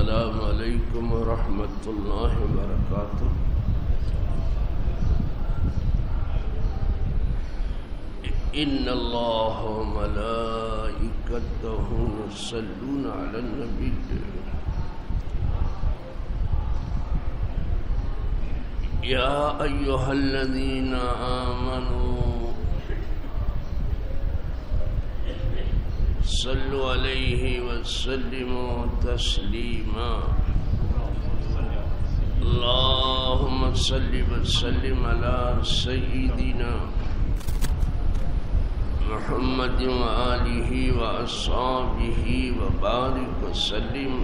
السلام عليكم ورحمة الله وبركاته. إن الله وملائكته يصلون على النبي. يا أيها الذين آمنوا صلوا عليه وسلموا تسليما. اللهم صل وسلم على سيدنا محمد وآله وأصحابه وبارك وسلم.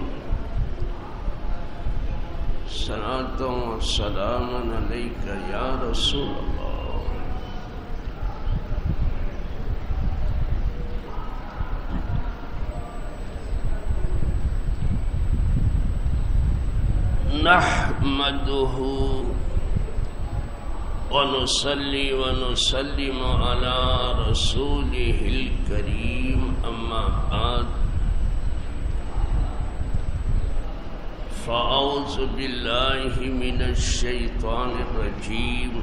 صلاة وسلاما عليك يا رسول الله نحمده ونصلي ونسلم على رسوله الكريم، أما بعد. فأعوذ بالله من الشيطان الرجيم.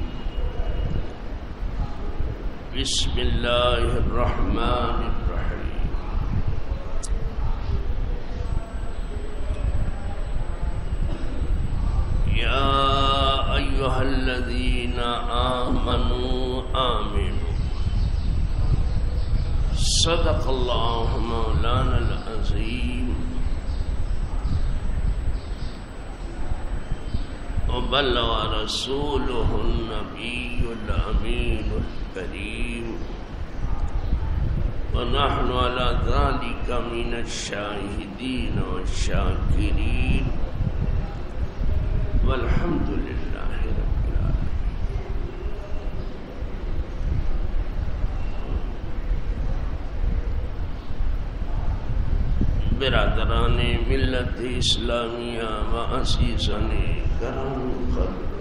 بسم الله الرحمن الرحيم يا أيها الذين آمنوا آمنوا. صدق الله مولانا العظيم. وبلغ رسوله النبي الأمين الكريم. ونحن على ذلك من الشاهدين والشاكرين. والحمد لله رب العالمين. برادران ملت اسلامیہ و عزیزان کرم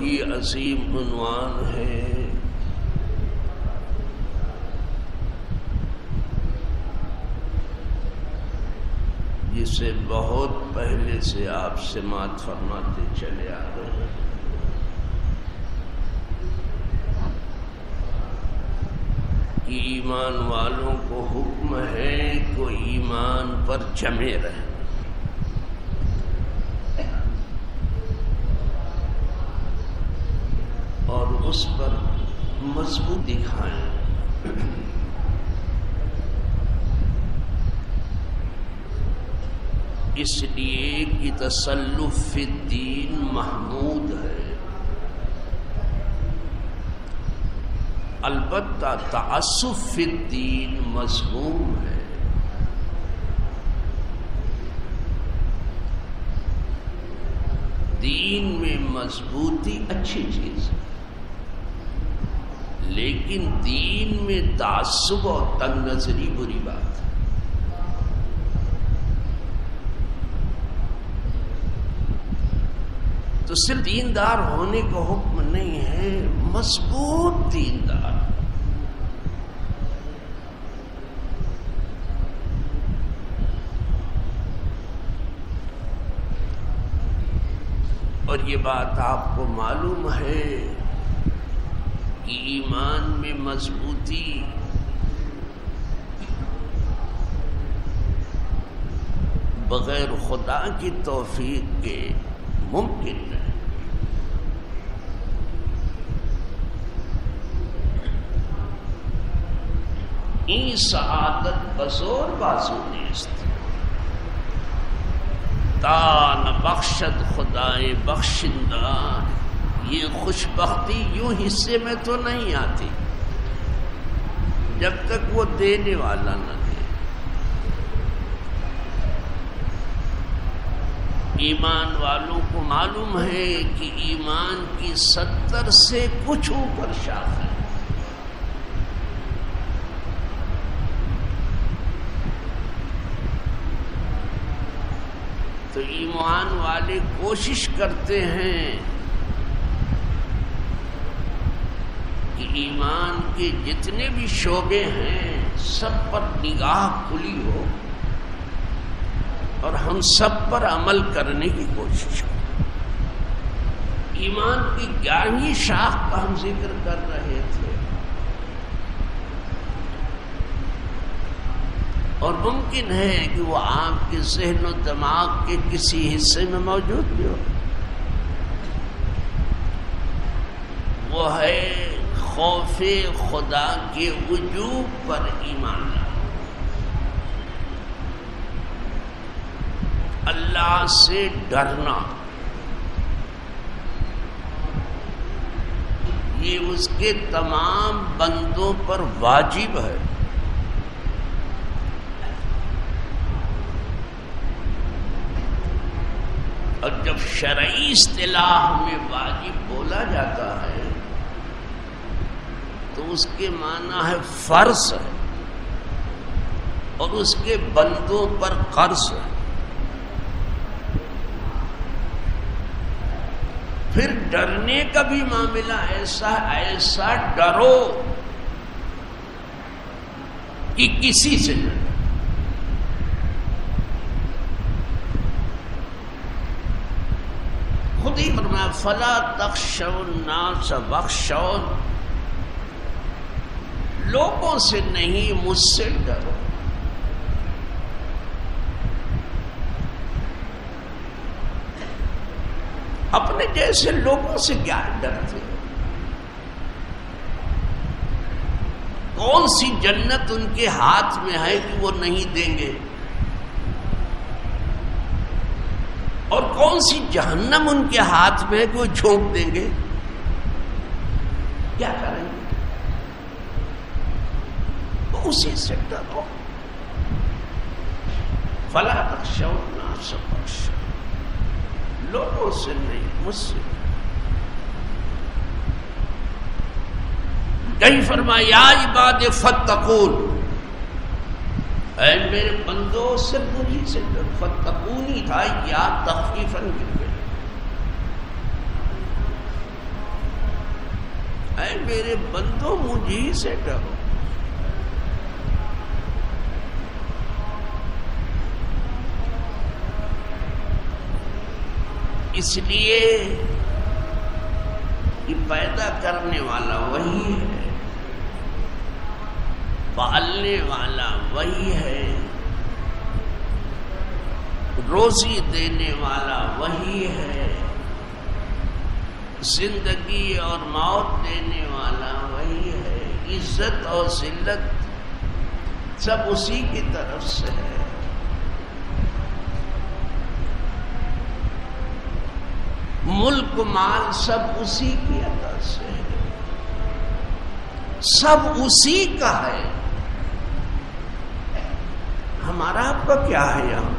یہ وہی عظیم عنوان ہے۔ جسے بہت پہلے سے آپ سماعت فرماتے چلے آ رہے ہیں۔ کہ ایمان والوں کو حکم ہے کہ ایمان پر جمے رہیں اور اس پر مضبوط دکھائیں اس لیے کہ تسلف الدین محمود ہے۔ البتہ تعصف الدین مضموم ہے۔ دین میں مضبوطی اچھی چیز ہے۔ لیکن دین میں تعصب اور تنگ نظری بری بات ہے۔ تو صرف دیندار ہونے کا حکم نہیں ہے، مضبوط دیندار۔ اور یہ بات آپ کو معلوم ہے کہ ایمان میں مضبوطی بغیر خدا کی توفیق کے ممکن ہے۔ این سعادت بزور بازو نیست۔ تان بخشد خدائے بخشندہ یہ خوش بختی یوں حصے میں تو نہیں آتی۔ جب تک وہ دینے والا نہ ایمان والوں کو معلوم ہے کہ ایمان کی ستر سے کچھ اوپر شاخ ہے تو ایمان والے کوشش کرتے ہیں کہ ایمان کے جتنے بھی شعبے ہیں، سب پر نگاہ کھلی ہو۔ اور ہم سب پر عمل کرنے کی کوشش کریں۔ ایمان کی گیارہویں شاخ کا ہم ذکر کر رہے تھے۔ اور ممکن ہے کہ وہ آپ کے ذہن و دماغ کے کسی حصے میں موجود بھی ہو۔ وہ ہے خوف خدا کے وجوب پر ایمان۔ اللہ سے ڈرنا۔ یہ اس کے تمام بندوں پر واجب ہے۔ اور جب شرعی اصطلاح میں واجب بولا جاتا ہے، تو اس کے معنی ہے فرض ہے۔ اور اس کے بندوں پر قرض ہے۔ پھر ڈرنے کا بھی معاملہ ایسا ایسا ڈرو کہ کسی سے ڈر خود ہی فرمایا، فلا تخشون ناس بخشون لوگوں سے نہیں، مجھ سے ڈرو۔ اپنے جیسے لوگوں سے کیا ڈرتے کون سی جنت ان کے ہاتھ میں ہے کہ وہ نہیں دیں گے؟ اور کون سی جہنم ان کے ہاتھ میں ہے کہ وہ جھونک دیں گے؟ کیا کریں گے؟ اسی سے ڈرو۔ فلا بخشو نہ سب لوگوں سے نہیں مجھ سے کہیں فرمایا عباد فتقون۔ اے میرے بندوں سے مجھے سے فتقونی تھا، یا تخفیفن گر گئے۔ اے میرے بندوں مجھے سے ڈرو۔ اس لیے کہ پیدا کرنے والا وہی ہے، پالنے والا وہی ہے، روزی دینے والا وہی ہے، زندگی اور موت دینے والا وہی ہے، عزت اور ذلت سب اسی کی طرف سے ہے۔ ملک مال سب اسی کی عطا سے ہے۔ سب اسی کا ہے۔ ہمارا آپ کا کیا ہے یہاں؟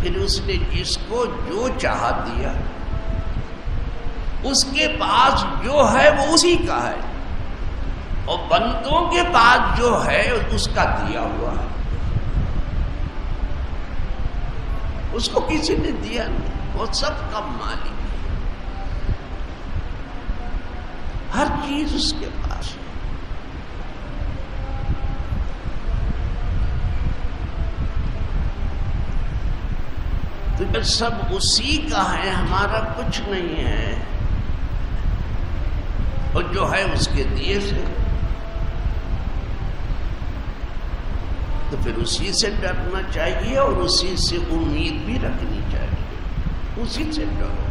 پھر اس نے جس کو جو چاہ دیا، اس کے پاس جو ہے وہ اسی کا ہے۔ اور بندوں کے پاس جو ہے اس کا دیا ہوا ہے۔ اس کو کسی نے دیا نہیں۔ وہ سب کا مالک ہے۔ ہر چیز اس کے پاس ہے۔ تو جب سب اسی کا ہے، ہمارا کچھ نہیں ہے۔ اور جو ہے اس کے دیے سے۔ تو پھر اسی سے ڈرنا چاہیے اور اسی سے امید بھی رکھنی اسی سے ڈرو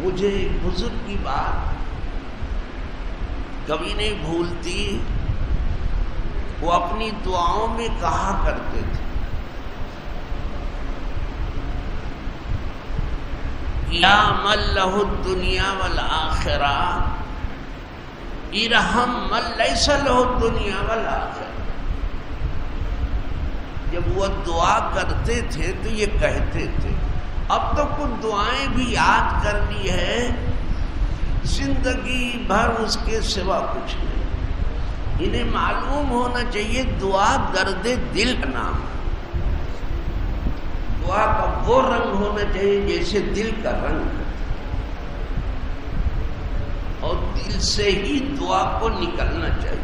مجھے ایک بزرگ کی بات کبھی نہیں بھولتی۔ وہ اپنی دعاؤں میں کہا کرتے تھے۔ یا ملہ دنیا والا ارحم ملح لہ دنیا والا. آخرا جب وہ دعا کرتے تھے تو یہ کہتے تھے، اب تو کچھ دعائیں بھی یاد کرنی ہے؟ زندگی بھر اس کے سوا کچھ نہیں۔ انہیں معلوم ہونا چاہیے دعا درد دل کا نام دعا کا وہ رنگ ہونا چاہیے جیسے دل کا رنگ اور دل سے ہی دعا کو نکلنا چاہیے۔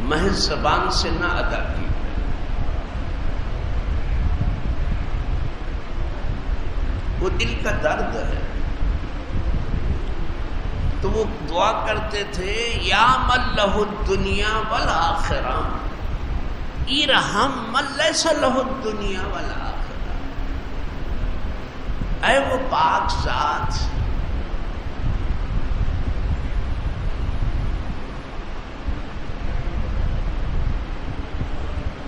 محض زبان سے نہ ادا کی وہ دل کا درد ہے۔ تو وہ دعا کرتے تھے، یا ملہ دنیا والا آخرام ارحم مل لہ دنیا والا اے وہ پاک ذات۔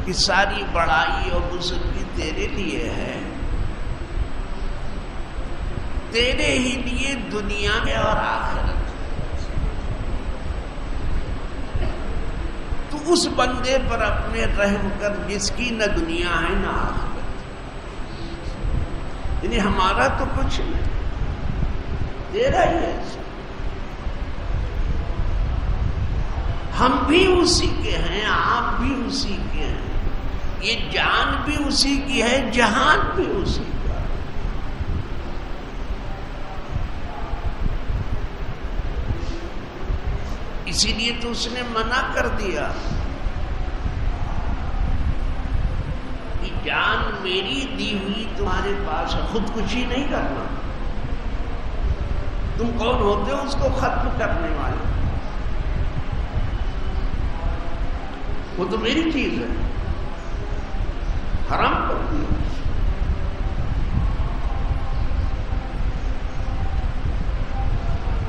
کی ساری بڑائی اور بزرگی تیرے لیے ہے۔ تیرے ہی لیے دنیا میں اور آخرت۔ تو اس بندے پر اپنے رحم کر جس کی نہ دنیا ہے نہ آخرت۔ یعنی ہمارا تو کچھ نہیں۔ تیرا ہی ہے۔ ہم بھی اسی کے ہیں، آپ بھی اسی کے ہیں۔ یہ جان بھی اسی کی ہے، جہان بھی اسی کا اسی لیے تو اس نے منع کر دیا۔ جان میری دی ہوئی تمہارے پاس خودکشی نہیں کرنا۔ تم کون ہوتے ہو اس کو ختم کرنے والے؟ وہ تو میری چیز ہے۔ حرام کر دیا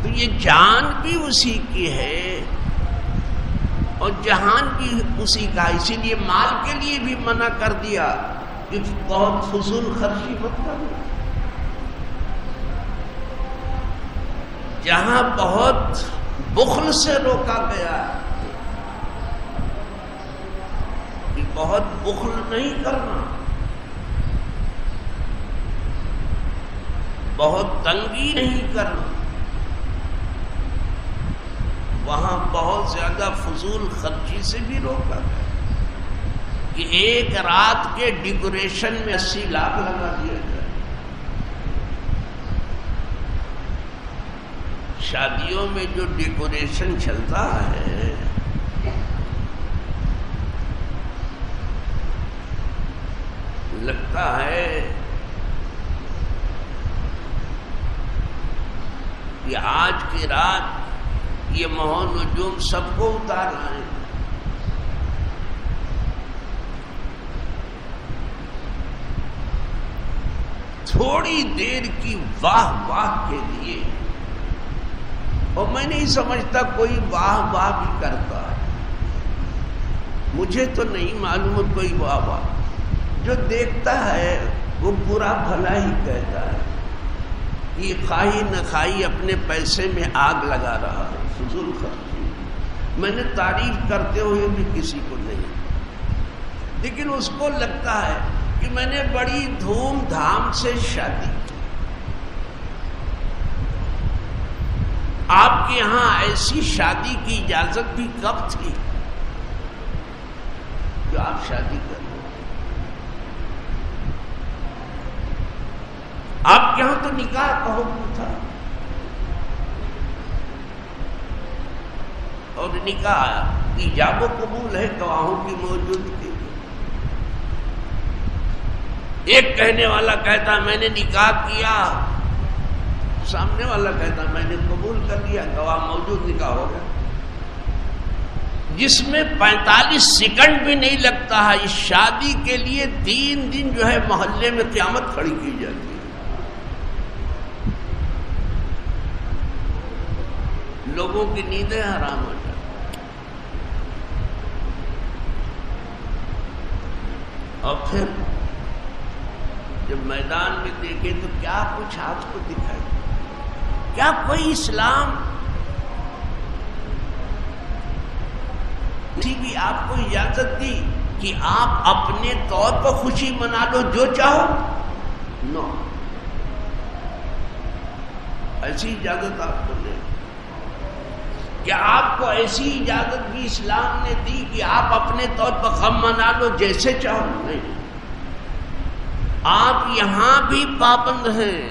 تو یہ جان بھی اسی کی ہے۔ اور جہان بھی اسی کا اسی لیے مال کے لیے بھی منع کر دیا کہ بہت فضول خرچی مت کرنا جہاں بہت بخل سے روکا گیا بہت بخل نہیں کرنا، بہت تنگی نہیں کرنا۔ وہاں بہت زیادہ فضول خرچی سے بھی روکا گیا کہ ایک رات کے ڈیکوریشن میں اسی لاکھ لگا دیا جائے۔ شادیوں میں جو ڈیکوریشن چلتا ہے، لگتا ہے کہ آج کی رات یہ مہون نجوم سب کو اتار رہے ہیں تھوڑی دیر کی واہ واہ کے لیے۔ اور میں نہیں سمجھتا کوئی واہ واہ بھی کرتا ہے۔ مجھے تو نہیں معلوم کوئی واہ واہ۔ جو دیکھتا ہے، وہ برا بھلا ہی کہتا ہے۔ یہ خواہی نہ خواہی اپنے پیسے میں آگ لگا رہا ہے۔ فضول میں نے تعریف کرتے ہوئے بھی کسی کو نہیں۔ لیکن اس کو لگتا ہے کہ میں نے بڑی دھوم دھام سے شادی کی۔ آپ کے یہاں ایسی شادی کی اجازت بھی کب تھی جو آپ شادی کر آپ کے یہاں تو نکاح کا حکم تھا۔ اور نکاح ایجاب و قبول ہے گواہوں کی موجودگی ایک کہنے والا کہتا میں نے نکاح کیا۔ سامنے والا کہتا میں نے قبول کر لیا، گواہ موجود نکاح ہو گیا۔ جس میں پینتالیس سیکنڈ بھی نہیں لگتا ہے، اس شادی کے لیے تین دن جو ہے محلے میں قیامت کھڑی کی جاتی ہے۔ لوگوں کی نیندیں حرام ہو جاتی اور پھر جب میدان میں دیکھے تو کیا کچھ ہاتھ کو دکھائی؟ کیا کوئی اسلام بھی آپ کو اجازت دی کہ آپ اپنے طور پر خوشی منا لو جو چاہو؟ نو. ایسی اجازت آپ کو دے کیا آپ کو ایسی اجازت بھی اسلام نے دی کہ آپ اپنے طور پر غم منا لو جیسے چاہو۔ نہیں۔ آپ یہاں بھی پابند ہیں۔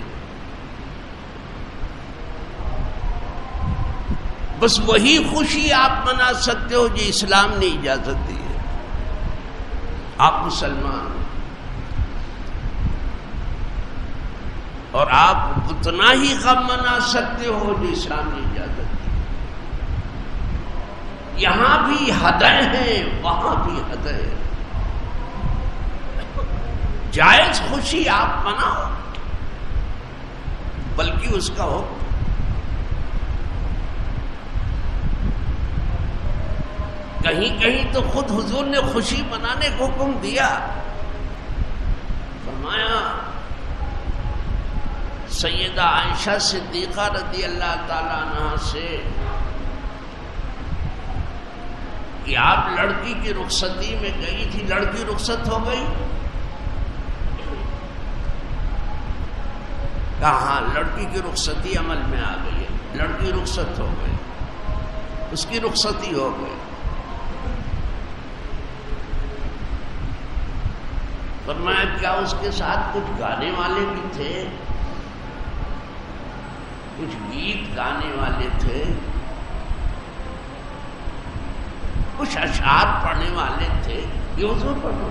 بس وہی خوشی آپ منا سکتے ہو جو اسلام نے اجازت دی ہے۔ آپ مسلمان۔ اور آپ اتنا ہی غم منا سکتے ہو جو اسلام نے اجازت دی۔ یہاں بھی حدیں ہیں، وہاں بھی حدیں جائز خوشی آپ مناؤ، بلکہ اس کا ہو کہیں کہیں تو خود حضور نے خوشی منانے کو حکم دیا۔ فرمایا، سیدہ عائشہ صدیقہ رضی اللہ تعالی عنہ سے کہ آپ لڑکی کی رخصتی میں گئی تھی، لڑکی رخصت ہو گئی؟ کہا ہاں لڑکی کی رخصتی عمل میں آ گئی ہے۔ لڑکی رخصت ہو گئی۔ اس کی رخصتی ہو گئی۔ فرمایا، کیا اس کے ساتھ کچھ گانے والے بھی تھے؟ کچھ گیت گانے والے تھے؟ کچھ اشعار پڑھنے والے تھے، یہ حضور پڑھو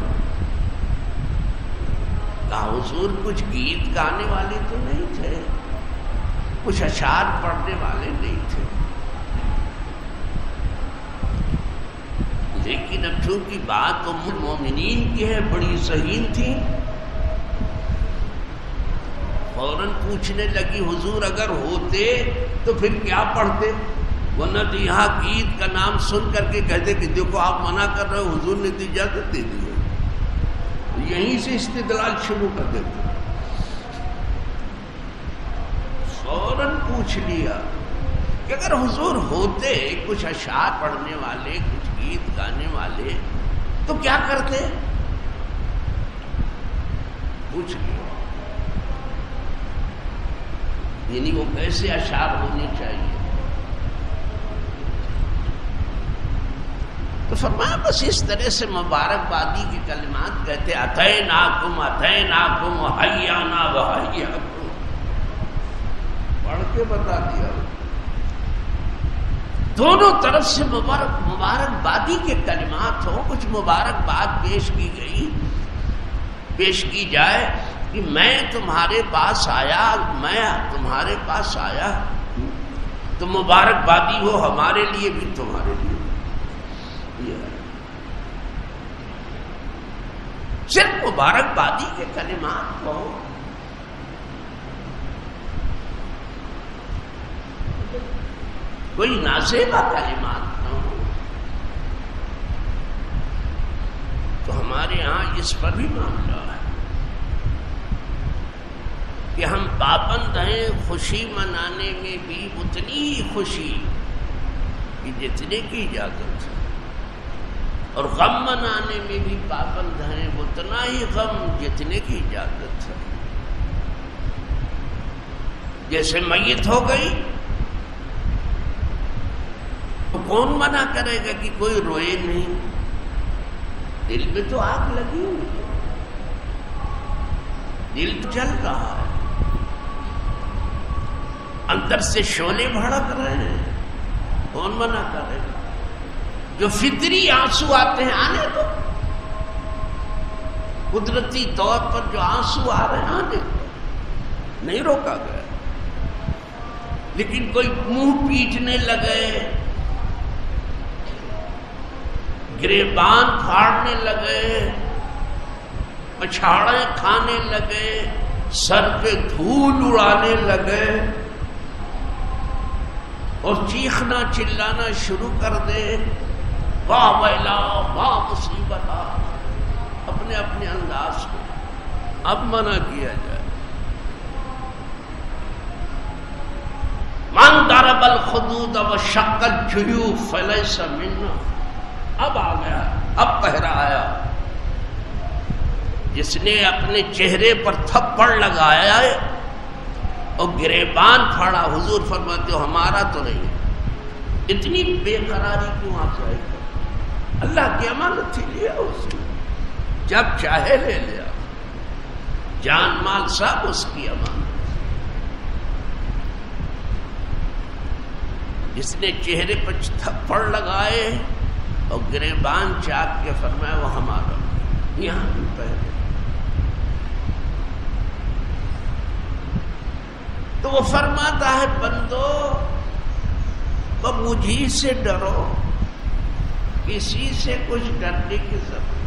کہا، حضور کچھ گیت گانے والے تو نہیں تھے، کچھ اشعار پڑھنے والے نہیں تھے۔ لیکن اب چونکہ بات ام المومنین کی ہے، بڑی ذہین تھی، فوراً پوچھنے لگی، حضور اگر ہوتے تو پھر کیا پڑھتے؟ ورنہ تو یہاں گیت کا نام سن کر کے کہتے کہ دیکھو آپ منع کر رہے ہو، حضور نے تو اجازت دے دی ہے یہیں سے استدلال شروع کر دیتے فوراً پوچھ لیا کہ اگر حضور ہوتے کچھ اشعار پڑھنے والے، کچھ گیت گانے والے، تو کیا کرتے؟ پوچھ لیا۔ یعنی وہ کیسے اشعار ہونے چاہیے؟ تو فرمایا بس اس طرح سے مبارکبادی کے کلمات کہتے اتح ناکم اتح ناکم حیا نا بحیا پڑھ کے بتا دیا۔ دونوں طرف سے مبارک، مبارکبادی کے کلمات ہوں، کچھ مبارکباد پیش کی گئی۔ پیش کی جائے کہ میں تمہارے پاس آیا، میں تمہارے پاس آیا۔ تو مبارکبادی ہو ہمارے لیے بھی تمہارے لیے۔ صرف مبارکبادی کے کلمات کو کوئی نازیبا کلمات نہ ہو تو ہمارے ہاں اس پر بھی معاملہ ہے کہ ہم پابند ہیں خوشی منانے میں بھی اتنی خوشی کہ جتنے کی اجازت ہے۔ اور غم منانے میں بھی پابند ہیں اتنا ہی غم جتنے کی اجازت ہے۔ جیسے میت ہو گئی، تو کون منع کرے گا کہ کوئی روئے نہیں؟ دل میں تو آگ لگی ہوئی دل تو چل رہا ہے۔ اندر سے شولے بھڑک رہے ہیں۔ کون منع کرے گا؟ جو فطری آنسو آتے ہیں، آنے تو قدرتی طور پر جو آنسو آ رہے ہیں، آنے نہیں روکا گیا۔ لیکن کوئی منہ پیٹنے لگے، گریبان پھاڑنے لگے، پچھاڑے کھانے لگے، سر پہ دھول اڑانے لگے اور چیخنا چلانا شروع کر دے۔ واہ ویلا واہ مصیبت اپنے اپنے انداز کو۔ اب منع کیا جائے۔ من درب الخدود و شکل جیو فلے منا اب آ گیا، اب پہرا آیا جس نے اپنے چہرے پر تھپڑ لگایا اور گریبان پھاڑا حضور فرماتے ہو، ہمارا تو نہیں۔ اتنی بے قراری کیوں آپ جائے؟ اللہ کی امانت تھی لیا اس نے جب چاہے لے لیا جان مال سب اس کی امانت۔ جس نے چہرے پر تھپڑ لگائے اور گریبان چاک کے فرمایا، وہ ہمارا۔ یہاں بھی پہلے۔ تو وہ فرماتا ہے، بندو وہ مجھی سے ڈرو۔ کسی سے کچھ ڈرنے کی ضرورت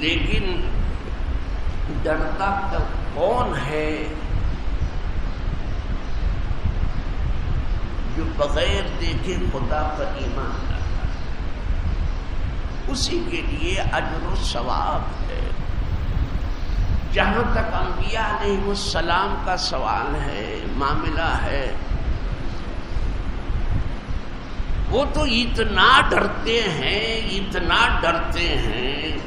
لیکن ڈرتا تو کون ہے جو بغیر دیکھے خدا پر ایمان لاتا اسی کے لیے اجر و ثواب ہے۔ جہاں تک انبیاء علیہ السلام کا سوال ہے، معاملہ ہے، وہ تو اتنا ڈرتے ہیں، اتنا ڈرتے ہیں۔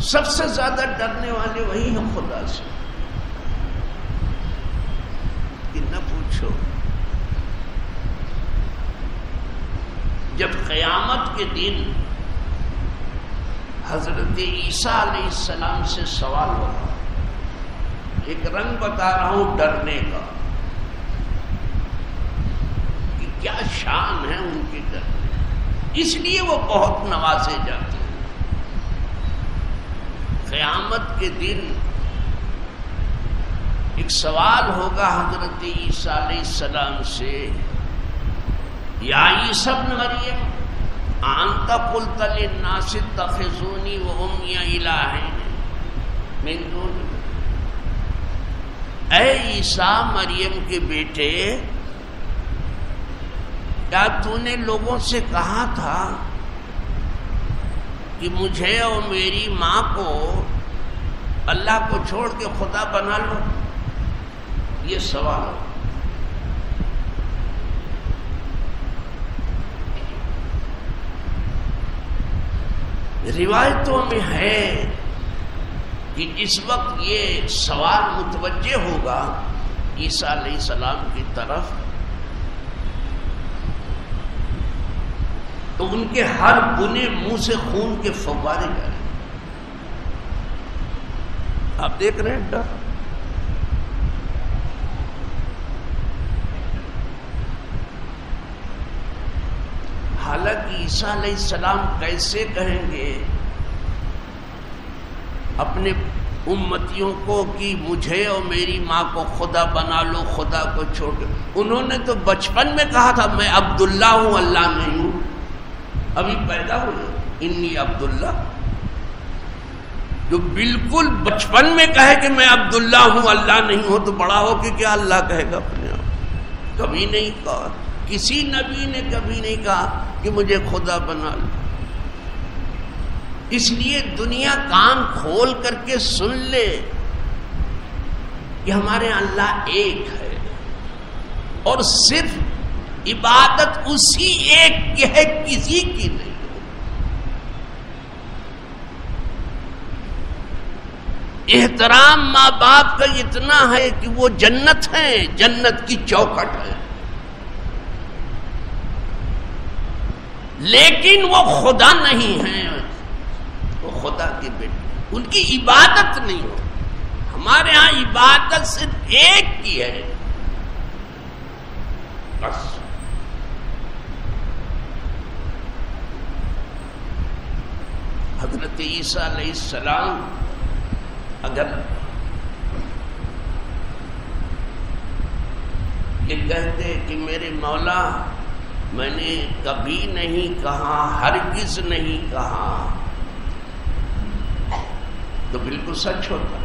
سب سے زیادہ ڈرنے والے وہی ہیں خدا سے۔ کہ نہ پوچھو۔ جب قیامت کے دن حضرت عیسیٰ علیہ السلام سے سوال ہوگا ایک رنگ بتا رہا ہوں ڈرنے کا، کہ کیا شان ہے ان کی ڈرنے اس لیے وہ بہت نوازے جاتے ہیں۔ قیامت کے دن ایک سوال ہوگا حضرت عیسیٰ علیہ السلام سے یا عیسب مریم، آنتا پل تل ناصد تخزونی و امیاں الہین۔ من دون۔ اے عیسیٰ مریم کے بیٹے، کیا تو نے لوگوں سے کہا تھا کہ مجھے اور میری ماں کو اللہ کو چھوڑ کے خدا بنا لو؟ یہ سوال۔ روایتوں میں ہے کہ جس وقت یہ سوال متوجہ ہوگا عیسیٰ علیہ السلام کی طرف تو ان کے ہر بنے منہ سے خون کے فوارے جائیں آپ دیکھ رہے ہیں ڈر حالانکہ عیسیٰ علیہ السلام کیسے کہیں گے؟ اپنے امتیوں کو کہ مجھے اور میری ماں کو خدا بنا لو، خدا کو چھوڑ۔ انہوں نے تو بچپن میں کہا تھا، میں عبداللہ ہوں، اللہ نہیں ہوں۔ ابھی پیدا ہوئے، انی عبداللہ۔ جو بالکل بچپن میں کہے کہ میں عبداللہ ہوں، اللہ نہیں ہوں، تو بڑا ہو کہ کیا اللہ کہے گا اپنے آپ؟ کبھی نہیں کہا۔ کسی نبی نے کبھی نہیں کہا کہ مجھے خدا بنا لو۔ اس لیے دنیا کان کھول کر کے سن لے کہ ہمارے اللہ ایک ہے۔ اور صرف عبادت اسی ایک کی ہے، کسی کی نہیں۔ احترام ماں باپ کا اتنا ہے کہ وہ جنت ہے، جنت کی چوکھٹ ہے۔ لیکن وہ خدا نہیں ہے وہ خدا کے بیٹے ان کی عبادت نہیں ہو۔ ہمارے ہاں عبادت صرف ایک کی ہے۔ بس۔ حضرت عیسیٰ علیہ السلام اگر یہ کہتے کہ میرے مولا میں نے کبھی نہیں کہا، ہرگز نہیں کہا۔ تو بالکل سچ ہوتا۔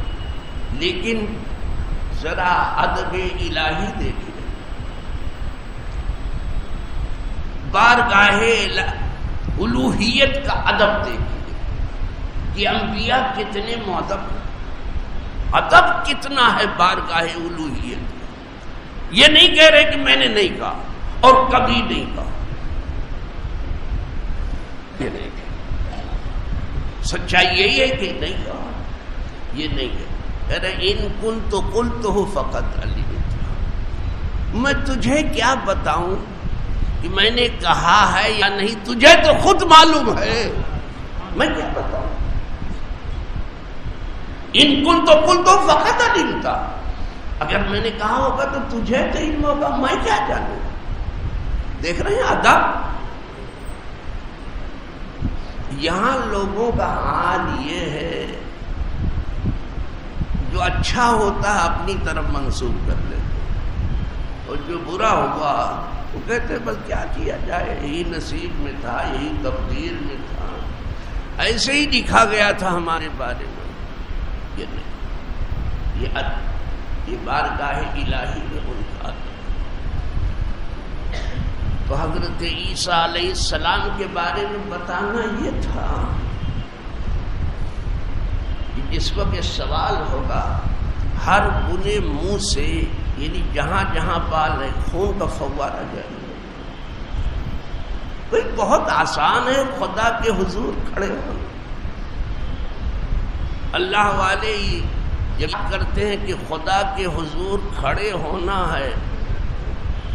لیکن ذرا ادب الہی دیکھیں بارگاہ الوحیت کا ادب دیکھیے کہ انبیاء کتنے معدب ادب کتنا ہے بارگاہ الوحیت یہ نہیں کہہ رہے کہ میں نے نہیں کہا۔ اور کبھی نہیں کہا۔ یہ نہیں کہا۔ سچائی یہی ہے کہ نہیں کہا۔ یہ نہیں کہا ارے، ان کن تو کل تو ہو فقط علی میں تجھے کیا بتاؤں؟ کہ میں نے کہا ہے یا نہیں، تجھے تو خود معلوم ہے۔ میں کیا بتاؤں؟ ان کن تو کل تو فقط علم تھا اگر میں نے کہا ہوگا تو تجھے تو علم ہوگا، میں کیا جانوں؟ دیکھ رہے ہیں ادب یہاں لوگوں کا حال یہ ہے، جو اچھا ہوتا ہے اپنی طرف منسوخ کر لیتے اور جو برا ہوا وہ کہتے بس کیا کیا جائے، یہی نصیب میں تھا، یہی تقدیر میں تھا۔ ایسے ہی دکھا گیا تھا ہمارے بارے میں۔ یہ نہیں، یہ یہ بارگاہ الہی میں ان کا تو حضرت عیسیٰ علیہ السلام کے بارے میں بتانا یہ تھا جس وقت سوال ہوگا، ہر بنے منہ سے یعنی جہاں جہاں پال رہے، خون کا فوارہ جائے۔ کوئی بہت آسان ہے، خدا کے حضور کھڑے ہو اللہ والے جب کرتے ہیں کہ خدا کے حضور کھڑے ہونا ہے۔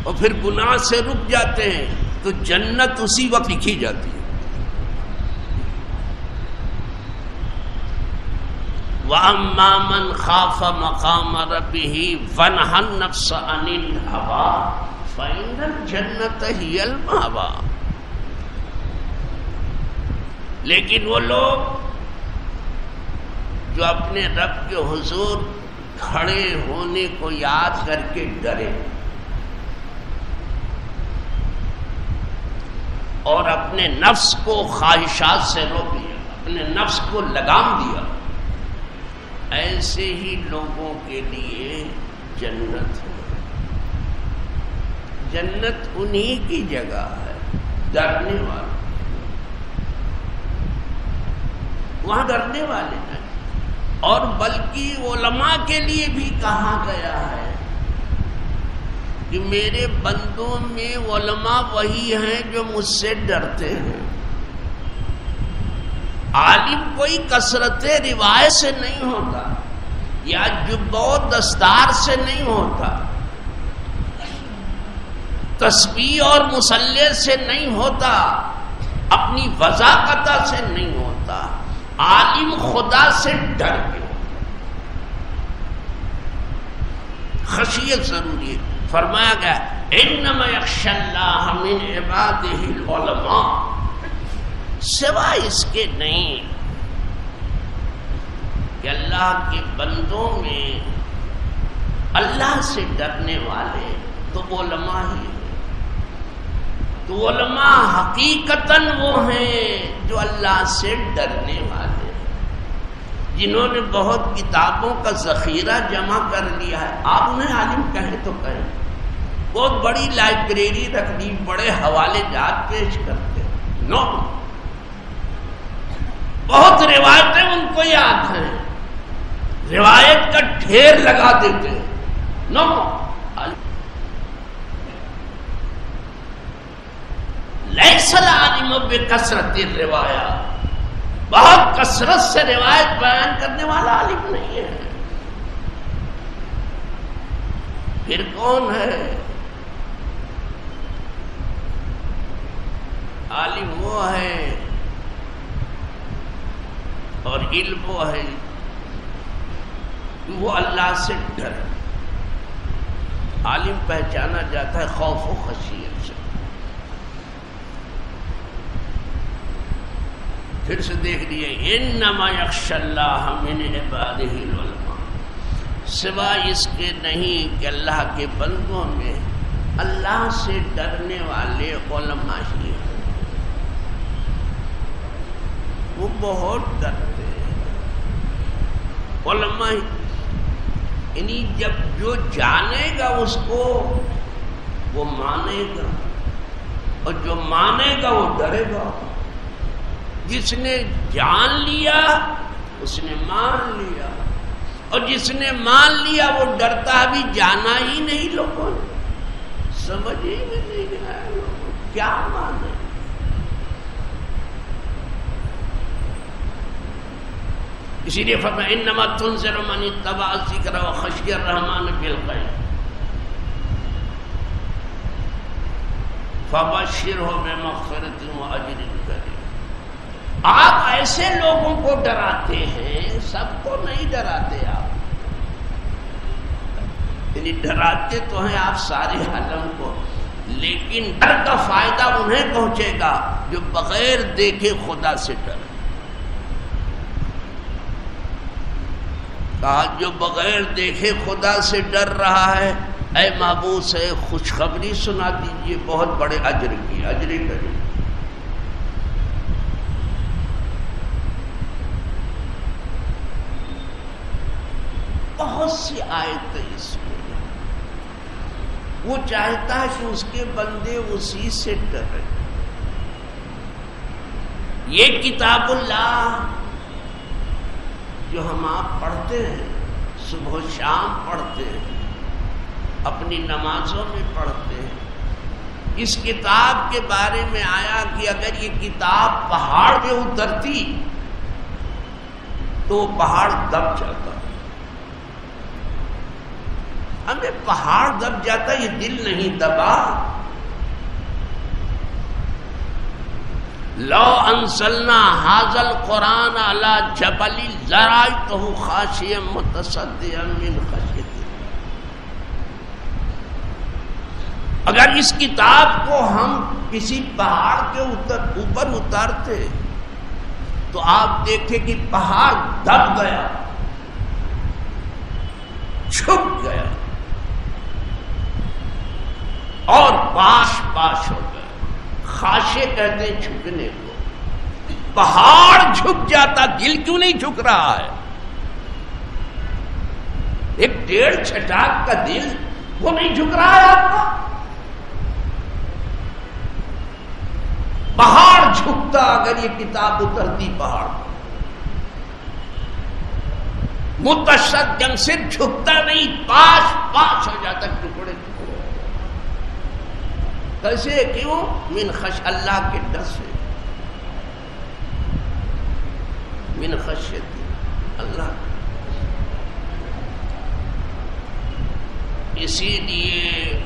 اور پھر گناہ سے رک جاتے ہیں، تو جنت اسی وقت لکھی جاتی ہے۔ وَأَمَّا خَافَ مَقَامَ رَبِّهِ وَنْهَا النَّفْسَ عَنِ الْهَوَى فَإِنَّ الْجَنَّةَ هِيَ الْمَأْوَى۔ لیکن وہ لوگ جو اپنے رب کے حضور کھڑے ہونے کو یاد کر کے ڈرے۔ اور اپنے نفس کو خواہشات سے روک لیا، اپنے نفس کو لگام دیا۔ ایسے ہی لوگوں کے لیے جنت ہے۔ جنت انہی کی جگہ ہے، ڈرنے والے وہاں ڈرنے والے ہیں اور بلکہ علماء کے لیے بھی کہا گیا ہے کہ میرے بندوں میں علماء وہی ہیں جو مجھ سے ڈرتے ہیں۔ عالم کوئی کثرت روایت سے نہیں ہوتا یا جب دستار سے نہیں ہوتا۔ تصویر اور مسلح سے نہیں ہوتا، اپنی وضاقت سے نہیں ہوتا۔ عالم خدا سے ڈر کے خشیت ضروری ہے۔ فرمایا گیا انما یخش اللہ من عبادہ العلماء سوا اس کے نہیں کہ اللہ کے بندوں میں اللہ سے ڈرنے والے تو علماء ہی ہیں۔ تو علماء حقیقتاً وہ ہیں جو اللہ سے ڈرنے والے۔ جنہوں نے بہت کتابوں کا ذخیرہ جمع کر لیا ہے۔ آپ انہیں عالم کہیں تو کہیں۔ بہت بڑی لائبریری رکھ دی بڑے حوالے جات پیش کرتے نو۔ بہت روایتیں ان کو یاد ہیں۔ روایت کا ڈھیر لگا دیتے نو۔ لسل عالم بے کثرت روایات بہت کثرت سے روایت بیان کرنے والا عالم نہیں ہے۔ پھر کون ہے؟ عالم وہ ہے اور علم وہ ہے وہ اللہ سے ڈر عالم پہچانا جاتا ہے خوف و خشیت سے۔ پھر سے دیکھ لیے ان نما یکش اللہ من عبادہ العلماء۔ سوا اس کے نہیں کہ اللہ کے بندوں میں اللہ سے ڈرنے والے علماء ہی ہیں۔ وہ بہت ڈرتے ہیں۔ علماء یعنی جب جو جانے گا اس کو، وہ مانے گا۔ اور جو مانے گا، وہ ڈرے گا۔ جس نے جان لیا، اس نے مان لیا۔ اور جس نے مان لیا، وہ ڈرتا بھی جانا ہی نہیں لوگوں نے۔ سمجھ ہی نہیں آیا کیا مانے اسی لیے فرما ان نما تن سے رمانی تبا ذکر و خشی الرحمان بالخیر فبشر ہو میں مغفرت و اجر کرے آپ ایسے لوگوں کو ڈراتے ہیں، سب کو نہیں ڈراتے آپ۔ یعنی ڈراتے تو ہیں آپ سارے حلم کو، لیکن ڈر کا فائدہ انہیں پہنچے گا جو بغیر دیکھے خدا سے ڈر۔ کہا، جو بغیر دیکھے خدا سے ڈر رہا ہے، اے محبوب سے خوشخبری سنا دیجیے، بہت بڑے اجر کی اجری کری بہت سی آیتیں اس میں وہ چاہتا ہے کہ اس کے بندے اسی سے ڈرے۔ یہ کتاب اللہ جو ہم آپ پڑھتے ہیں، صبح و شام پڑھتے ہیں، اپنی نمازوں میں پڑھتے ہیں۔ اس کتاب کے بارے میں آیا کہ اگر یہ کتاب پہاڑ پہ اترتی تو وہ پہاڑ دب جاتا۔ ہمیں پہاڑ دب جاتا یہ دل نہیں دبا۔ لو انسلنا حاضل قرآن اللہ جبلی ذرائع تو خاصی متصد من خشیت۔ اگر اس کتاب کو ہم کسی پہاڑ کے اوپر اتارتے، تو آپ دیکھیں کہ پہاڑ دب گیا، چھپ گیا۔ اور پاش پاش ہو گیا خاشے کہتے ہیں جھکنے کو۔ پہاڑ جھک جاتا، دل کیوں نہیں جھک رہا ہے؟ ایک ڈیڑھ چھٹاک کا دل، وہ نہیں جھک رہا ہے آپ کا؟ پہاڑ جھکتا اگر یہ کتاب اترتی پہاڑ متشد جنگ سے جھکتا نہیں پاس پاس ہو جاتا ٹکڑے ٹکڑے۔ کیسے کیوں؟ من خش اللہ کے ڈر سے۔ من خشیت اللہ۔ اسی لیے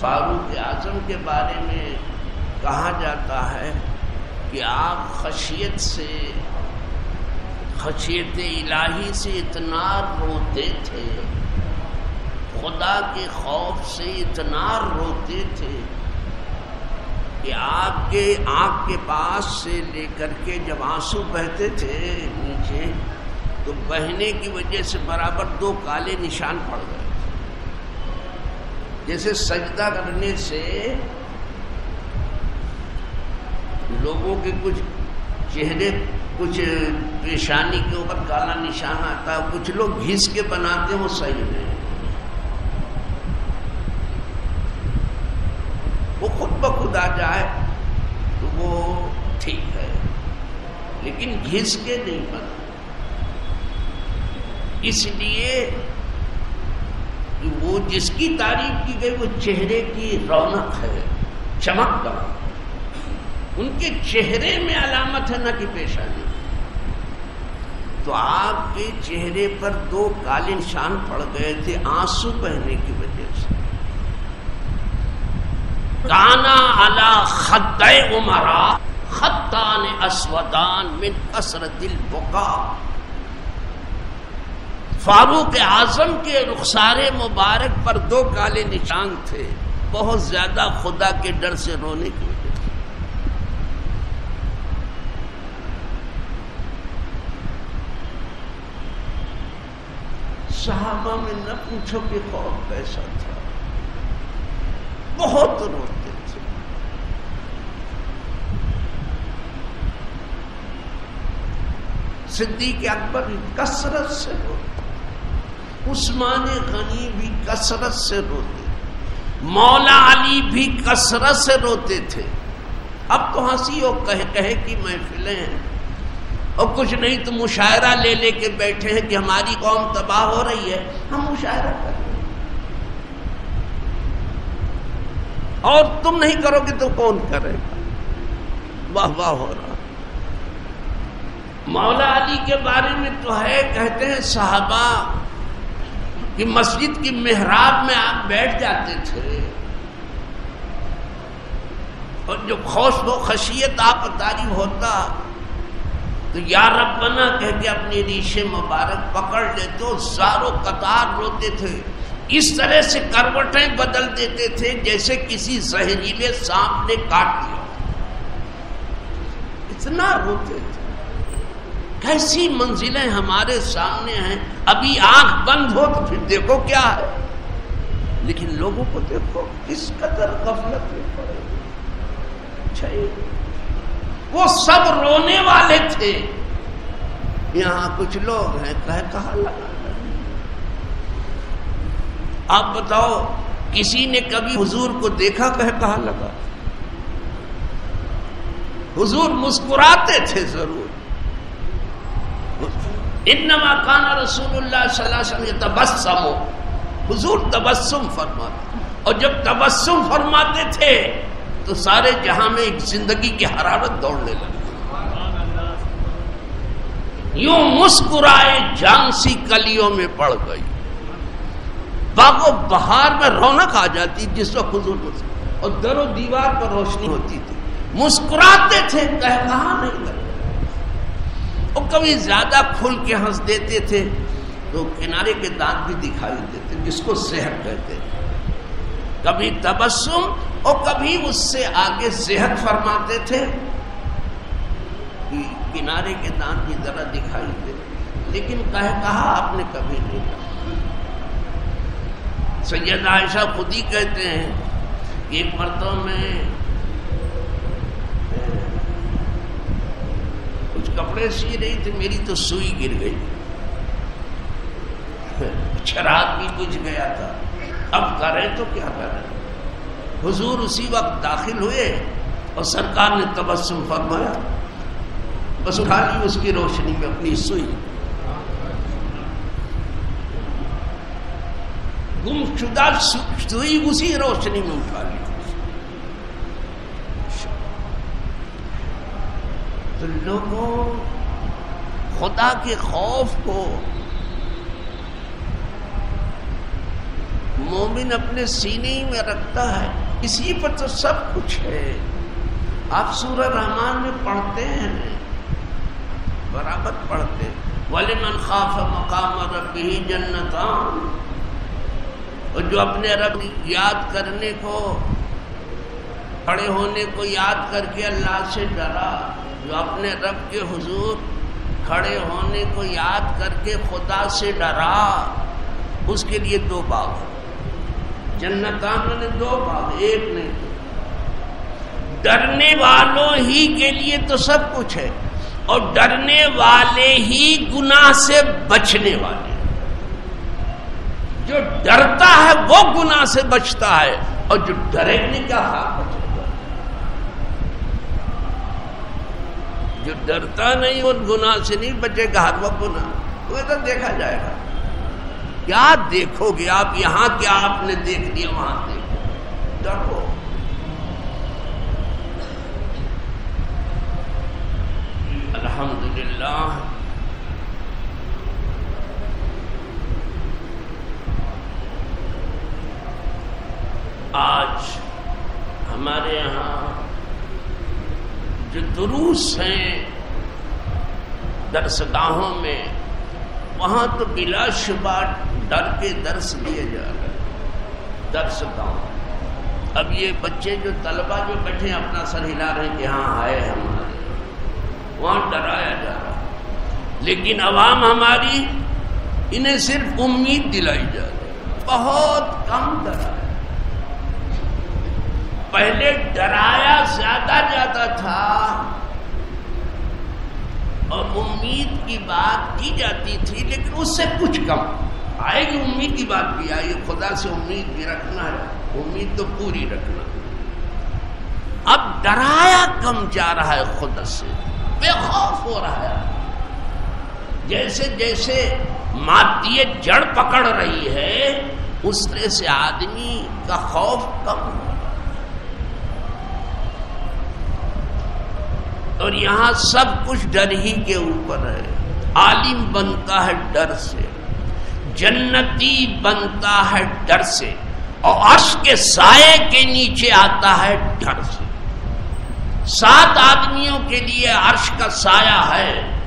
فاروق اعظم کے بارے میں کہا جاتا ہے کہ آپ خشیت سے خشیت الہی سے اتنا روتے تھے۔ خدا کے خوف سے اتنا روتے تھے کہ آپ کے آنکھ کے پاس سے لے کر کے جب آنسو بہتے تھے نیچے، تو بہنے کی وجہ سے برابر دو کالے نشان پڑ گئے۔ جیسے سجدہ کرنے سے لوگوں کے کچھ چہرے کچھ پیشانی کے اوپر کالا نشان آتا ہے، کچھ لوگ گھس کے بناتے ہیں، وہ صحیح نہیں۔ وہ خود بخود آ جائے تو وہ ٹھیک ہے، لیکن گھس کے نہیں بنا۔ اس لیے وہ جس کی تعریف کی گئی، وہ چہرے کی رونق ہے، چمک کا۔ ان کے چہرے میں علامت ہے، نہ کہ پیشانی۔ تو آپ کے چہرے پر دو کالے نشان پڑ گئے تھے آنسو بہنے کی وجہ سے۔ کانا الا خد عمرا خطان اسودان من کسر دل بکا فاروق اعظم کے رخسار مبارک پر دو کالے نشان تھے۔ بہت زیادہ خدا کے ڈر سے رونے کی صحابہ میں نہ پوچھو کہ خوف کیسا تھا۔ بہت روتے تھے۔ صدیق اکبر بھی کثرت سے روتے عثمان غنی بھی کثرت سے روتے مولا علی بھی کثرت سے روتے تھے۔ اب تو ہنسی ہو کہہ کہ کی محفلیں ہیں۔ اور کچھ نہیں تو مشاعرہ لے لے کے بیٹھے ہیں کہ ہماری قوم تباہ ہو رہی ہے۔ ہم مشاعرہ کر رہے ہیں۔ اور تم نہیں کرو گے تو کون کرے گا؟ واہ واہ، ہو رہا۔ مولا علی کے بارے میں تو ہے، کہتے ہیں صحابہ کہ مسجد کی محراب میں آپ بیٹھ جاتے تھے۔ اور جو خوش و خشیت آپ تاری ہوتا تو یا ربنا کہہ کے اپنی ریشے مبارک پکڑ لیتے اور زارو قطار روتے تھے۔ اس طرح سے کروٹیں بدل دیتے تھے جیسے کسی زہریلے سانپ نے کاٹ دیا۔ اتنا روتے تھے۔ کیسی منزلیں ہمارے سامنے ہیں۔ ابھی آنکھ بند ہو تو پھر دیکھو کیا ہے۔ لیکن لوگوں کو دیکھو کس قدر غفلت میں پڑے۔ اچھا وہ سب رونے والے تھے۔ یہاں کچھ لوگ ہیں کہ کہا لگا آپ بتاؤ، کسی نے کبھی حضور کو دیکھا کہ کہا لگا؟ حضور مسکراتے تھے ضرور۔ انما کان رسول اللہ صلی اللہ علیہ وسلم تبسم حضور تبسم فرماتے۔ اور جب تبسم فرماتے تھے تو سارے جہاں میں ایک زندگی کی حرارت دوڑنے لگی یوں مسکرائے جانسی کلیوں میں پڑ گئی۔ باغ و بہار میں رونق آ جاتی جس وقت حضور اور در و دیوار پر روشنی ہوتی تھی۔ مسکراتے تھے کہہ کہاں نہیں کرتے اور کبھی زیادہ کھل کے ہنس دیتے تھے تو کنارے کے دانت بھی دکھائی دیتے، جس کو صحت کہتے۔ تھے کبھی تبسم اور کبھی اس سے آگے صحت فرماتے تھے۔ کنارے کے دانت کی طرح دکھائی دیتے لیکن کہہ کہا آپ نے کبھی نہیں کہا۔ سید عائشہ خود ہی کہتے ہیں کہ ایک مرتبہ میں، کچھ کپڑے سی رہی تھی میری تو سوئی گر گئی۔ شراب بھی کچھ گیا تھا۔ اب کریں تو کیا کریں؟ حضور اسی وقت داخل ہوئے اور سرکار نے تبسم فرمایا۔ بس اٹھا لی اس کی روشنی میں اپنی سوئی۔ گم شدہ سوئی اسی روشنی میں اٹھا لی تو لوگوں، خدا کے خوف کو مومن اپنے سینے ہی میں رکھتا ہے۔ اسی پر تو سب کچھ ہے۔ آپ سورہ رحمان میں پڑھتے ہیں۔ برابر پڑھتے ولی من خاف مقام ربی جنتان۔ اور جو اپنے رب یاد کرنے کو، کھڑے ہونے کو یاد کر کے اللہ سے ڈرا، جو اپنے رب کے حضور کھڑے ہونے کو یاد کر کے خدا سے ڈرا، اس کے لیے دو باغ جنتان نے دو باغ ایک نہیں ڈرنے والوں ہی کے لیے تو سب کچھ ہے، اور ڈرنے والے ہی گناہ سے بچنے والے۔ جو ڈرتا ہے وہ گناہ سے بچتا ہے، اور جو ڈرے نہیں کیا بچے گا جو ڈرتا نہیں، وہ گناہ سے نہیں بچے گا ہر وہ گناہ وہ تو دیکھا جائے گا۔ کیا دیکھو گے آپ؟ یہاں کیا آپ نے دیکھ لیا؟ وہاں دیکھو ڈرو۔ الحمدللہ۔ آج ہمارے یہاں جو دروس ہیں درس گاہوں میں، وہاں تو بلا شبہ ڈر کے درس لیے جا رہے درس گاہوں اب یہ بچے جو طلبا جو بیٹھے اپنا سر ہلا رہے ہیں کہ ہاں آئے ہمارے۔ وہاں ڈرایا جا رہا لیکن عوام ہماری انہیں صرف امید دلائی جا رہی بہت کم ڈرایا۔ پہلے ڈرایا زیادہ جاتا تھا اور امید کی بات کی جاتی تھی، لیکن اس سے کچھ کم۔ آئے گی امید کی بات بھی آئی خدا سے امید بھی رکھنا ہے۔ امید تو پوری رکھنا۔ اب ڈرایا کم جا رہا ہے خدا سے، بے خوف ہو رہا ہے۔ جیسے جیسے مادیت جڑ پکڑ رہی ہے، اس طرح سے آدمی کا خوف کم ہو اور یہاں سب کچھ ڈر ہی کے اوپر ہے۔ عالم بنتا ہے ڈر سے۔ جنتی بنتا ہے ڈر سے اور عرش کے سائے کے نیچے آتا ہے ڈر سے۔ سات آدمیوں کے لیے عرش کا سایہ ہے۔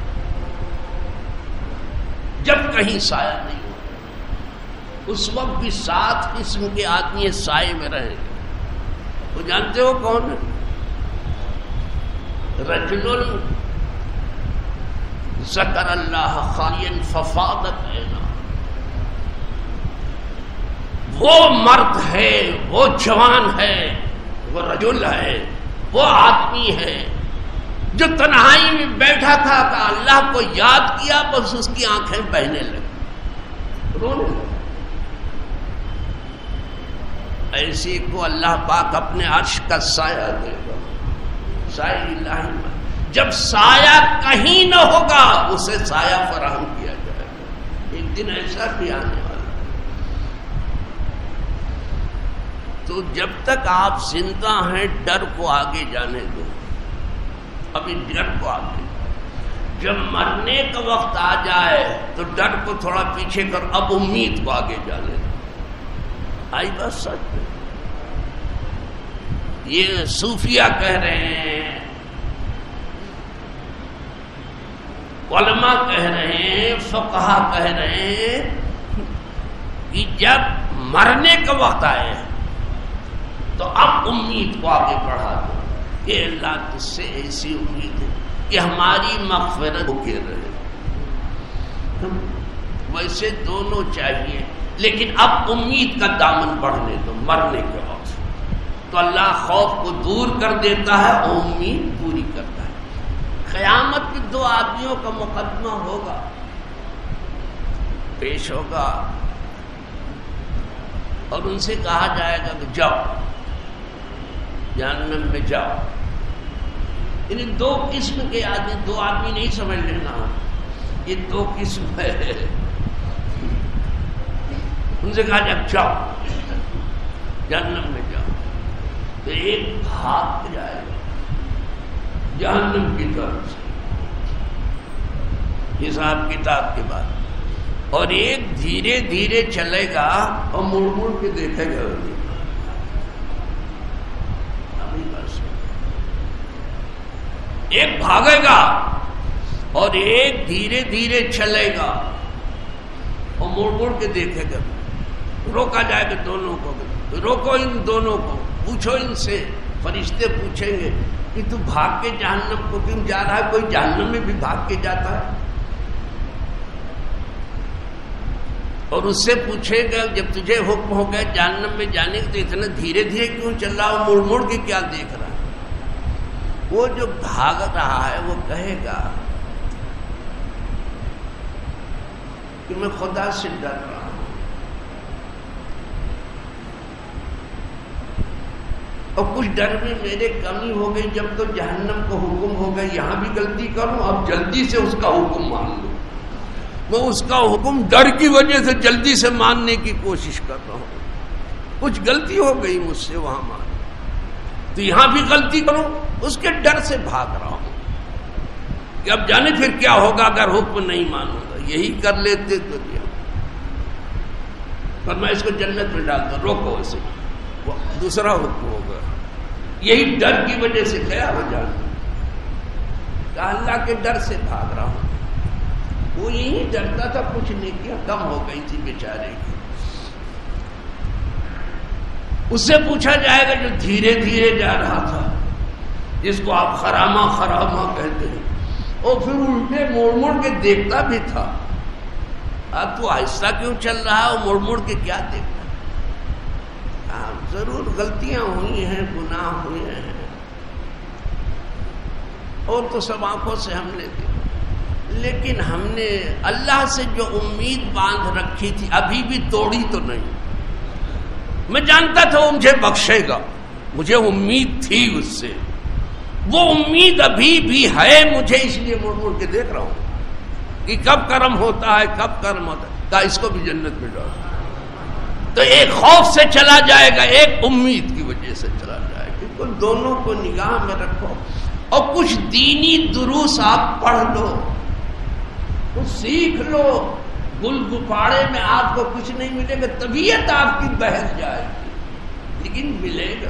جب کہیں سایہ نہیں ہو، اس وقت بھی سات قسم کے آدمی سائے میں رہے۔ گا وہ جانتے ہو کون ہے؟ رجل زکر اللہ خالین ففادت نا وہ مرد ہے، وہ جوان ہے، وہ رجل ہے، وہ آدمی ہے۔ جو تنہائی میں بیٹھا تھا کہ اللہ کو یاد کیا، بس اس کی آنکھیں بہنے لگی رونے لگے ایسی کو اللہ پاک اپنے عرش کا سایہ دے گا۔ سایہ اللہ جب سایہ کہیں نہ ہوگا، اسے سایہ فراہم کیا جائے گا۔ ایک دن ایسا بھی آنے والا تو جب تک آپ زندہ ہیں، ڈر کو آگے جانے دو۔ ابھی ڈر کو آگے۔ جب مرنے کا وقت آ جائے، تو ڈر کو تھوڑا پیچھے کر، اب امید کو آگے جانے دو۔ آئی بات سچ یہ صوفیہ کہہ رہے ہیں۔ علماء کہہ رہے ہیں فقہ کہہ رہے ہیں کہ جب مرنے کا وقت آئے تو اب امید کو آگے بڑھا دو۔ کہ اللہ تج سے ایسی امید ہے کہ ہماری مغفرت کے رہے۔ ویسے دونوں چاہیے، لیکن اب امید کا دامن بڑھنے دو، مرنے کے وقت۔ تو اللہ خوف کو دور کر دیتا ہے اور امید پوری کرتا ہے۔ قیامت کے دو آدمیوں کا مقدمہ ہوگا۔ پیش ہوگا۔ اور ان سے کہا جائے گا کہ جاؤ۔ جہنم میں جاؤ۔ یعنی دو قسم کے آدمی، دو آدمی نہیں سمجھ لینا یہ دو قسم ہے۔ ان سے کہا جب جاؤ۔ جہنم میں جاؤ۔ تو ایک بھاگ جائے۔ گا جہنم کی طرف سے۔ حساب کتاب کے بعد۔ اور ایک دھیرے دھیرے چلے گا اور مڑ مڑ کے دیکھے گا ایک بھاگے گا اور ایک دھیرے دھیرے چلے گا۔ اور مڑ مڑ کے دیکھے گا۔ روکا جائے گا دونوں کو۔ روکو ان دونوں کو۔ پوچھو ان سے۔ فرشتے پوچھیں گے کہ تو بھاگ کے جہنم کو کیوں جا رہا ہے؟ کوئی جہنم میں بھی بھاگ کے جاتا ہے؟ اور اس سے پوچھے گا، جب تجھے حکم ہو گیا جہنم میں جانے تو اتنا دھیرے دھیرے کیوں چل رہا ہو مڑ مڑ کے کیا دیکھ وہ جو بھاگ رہا ہے وہ کہے گا کہ میں خدا سے ڈر رہا ہوں۔ اور کچھ ڈر میں میرے کمی ہو گئی، جب تو جہنم کو حکم ہو گیا، یہاں بھی غلطی کروں، اب جلدی سے اس کا حکم مان لوں۔ میں اس کا حکم ڈر کی وجہ سے جلدی سے ماننے کی کوشش کر رہا ہوں۔ کچھ غلطی ہو گئی مجھ سے، وہاں مان۔ تو یہاں بھی غلطی کروں۔ اس کے ڈر سے بھاگ رہا ہوں۔ کہ اب جانے پھر کیا ہوگا اگر حکم نہیں مانوں گا یہی کر لیتے تو کیا۔ پر میں اس کو جنت میں ڈالتا روکو اسے۔ دوسرا حکم ہوگا۔ یہی ڈر کی وجہ سے گیا ہو جانا کہ اللہ کے ڈر سے بھاگ رہا ہوں۔ وہ یہی ڈرتا تھا، کچھ نہیں کیا۔ کم ہو گئی تھی بیچارے کی۔ اس سے پوچھا جائے گا جو دھیرے دھیرے جا رہا تھا۔ جس کو آپ خراما خراما کہتے ہیں۔ اور پھر الٹے موڑ موڑ کے دیکھتا بھی تھا۔ اب تو آہستہ کیوں چل رہا ہے؟ اور موڑ موڑ کے کیا دیکھتا ہاں، ضرور غلطیاں ہوئی ہیں، گناہ ہوئے ہیں۔ اور تو سب آنکھوں سے ہم لیتے لیکن ہم نے اللہ سے جو امید باندھ رکھی تھی، ابھی بھی توڑی تو نہیں۔ میں جانتا تھا وہ مجھے بخشے گا۔ مجھے امید تھی اس سے۔ وہ امید ابھی بھی ہے، مجھے اس لیے مڑ مڑ کے دیکھ رہا ہوں کہ کب کرم ہوتا ہے، کب کرم ہوتا ہے۔ کہا، اس کو بھی جنت میں جاؤ تو ایک خوف سے چلا جائے گا، ایک امید کی وجہ سے چلا جائے گا۔ کیونکہ دونوں کو نگاہ میں رکھو۔ اور کچھ دینی دروس آپ پڑھ لو۔ کچھ سیکھ لو۔ گل گپاڑے میں آپ کو کچھ نہیں ملے گا، طبیعت آپ کی بہل جائے گی۔ لیکن ملے گا۔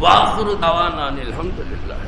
واخر دعوانا الحمد لله.